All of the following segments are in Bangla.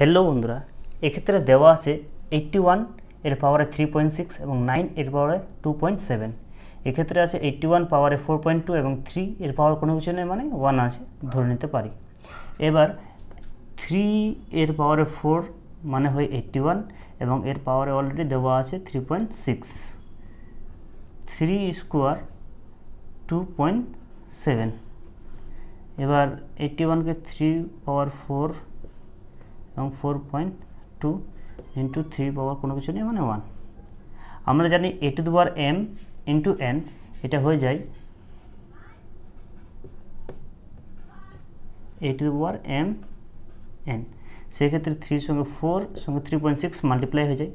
হ্যালো বন্ধুরা। এক্ষেত্রে দেওয়া আছে এইট্টি ওয়ানের পাওয়ারে থ্রি পয়েন্ট সিক্স এবং নাইন এর পাওয়ারে টু পয়েন্ট সেভেন এক্ষেত্রে আছে এইট্টি ওয়ান পাওয়ারে ফোর পয়েন্ট টু এবং থ্রি এর পাওয়ার কোনো কিছু নেই মানে ওয়ান আছে, ধরে নিতে পারি। এবার থ্রি এর পাওয়ারে ফোর মানে হয় এইট্টি ওয়ান এবং এর পাওয়ারে অলরেডি দেওয়া আছে three point six three square two point seven এবার এইট্টি ওয়ানকে থ্রি পাওয়ার ফোর এবং four point two into three power কোনো কিছু নেই মানে ওয়ান আমরা জানি এ টু দুবার এম ইন্টু এন এটা হয়ে যায় এ টু দুবার এম এন সেক্ষেত্রে থ্রির সঙ্গে ফোর সঙ্গে থ্রি পয়েন্ট সিক্স মাল্টিপ্লাই হয়ে যায়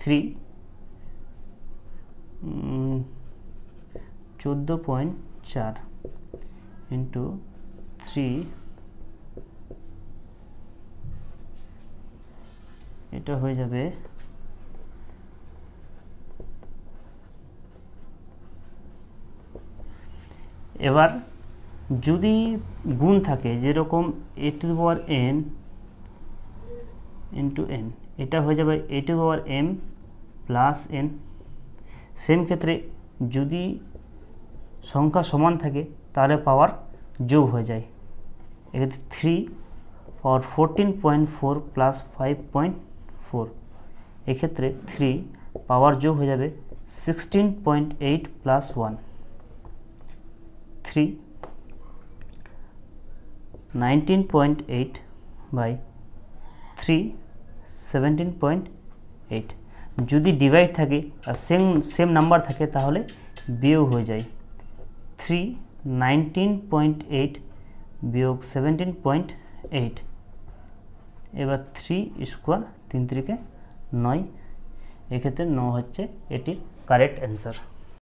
থ্রি চোদ্দ পয়েন্ট চার ইন্টু থ্রি এটা হয়ে যাবে। এবার যদি গুণ থাকে, যেরকম a two power n into n এটা হয়ে যাবে a two power m plus n same ক্ষেত্রে যদি সংখ্যা সমান থাকে, তাহলে পাওয়ার যোগ হয়ে যায়। এক্ষেত্রে three power fourteen point four plus five point four. এক্ষেত্রে থ্রি পাওয়ার যোগ হয়ে যাবে sixteen point eight plus one. Three nineteen point eight by three seventeen point eight. যদি ডিভাইড থাকে আর সেম সেম নাম্বার থাকে তাহলে বিয়োগ হয়ে যায় থ্রি নাইনটিন পয়েন্ট এইট বিয়োগ সেভেন্টিন পয়েন্ট এইট। এবার থ্রি স্কোয়ার তিন তিরিকে নয়। এক্ষেত্রে ন হচ্ছে এটির কারেক্ট অ্যান্সার